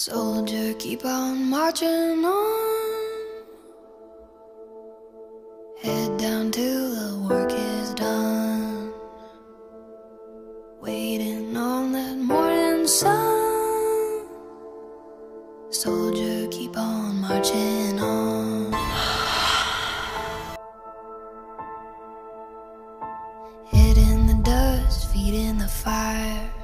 Soldier, keep on marching on. Head down till the work is done. Waiting on that morning sun. Soldier, keep on marching on. Head in the dust, feet in the fire.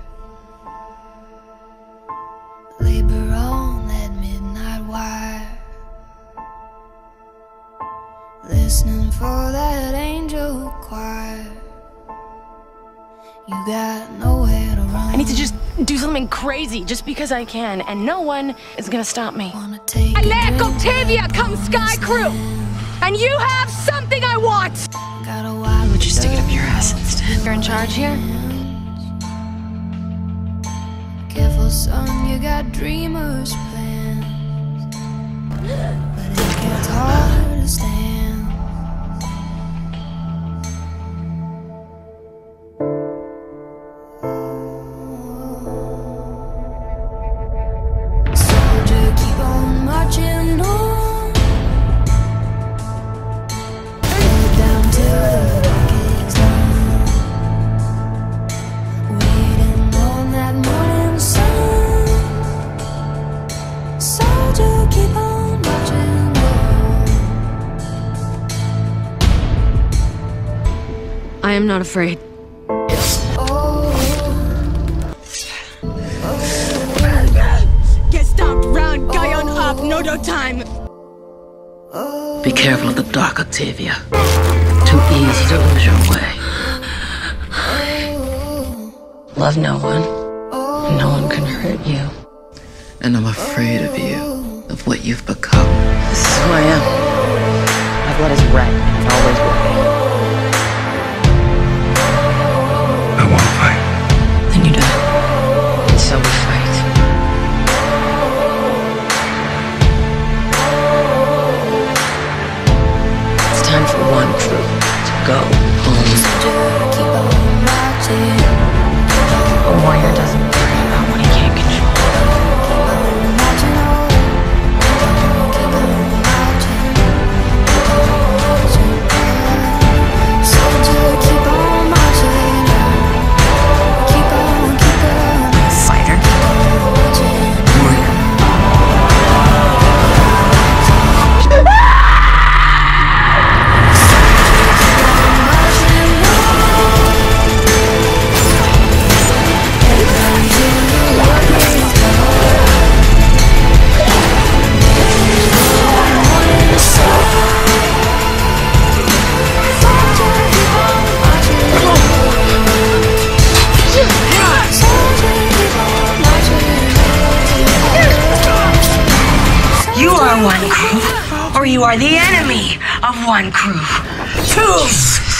Listening for that angel choir. You got nowhere to run. I need to just do something crazy just because I can, and no one is gonna stop me. Alec Octavia comes Skaikru, and you have something I want. Got a while Would you stick it up your ass instead? You're in charge here. Careful, son, you got dreamers' plans. But it gets hard I am not afraid. Oh, Get stomped round, guy on up, no no time. Be careful of the dark, Octavia. Too easy to lose your way. Love no one, no one can hurt you. And I'm afraid of you, of what you've become. This is who I am. My blood is red and always will warrior are Wonkru, or you are the enemy of Wonkru. Choose!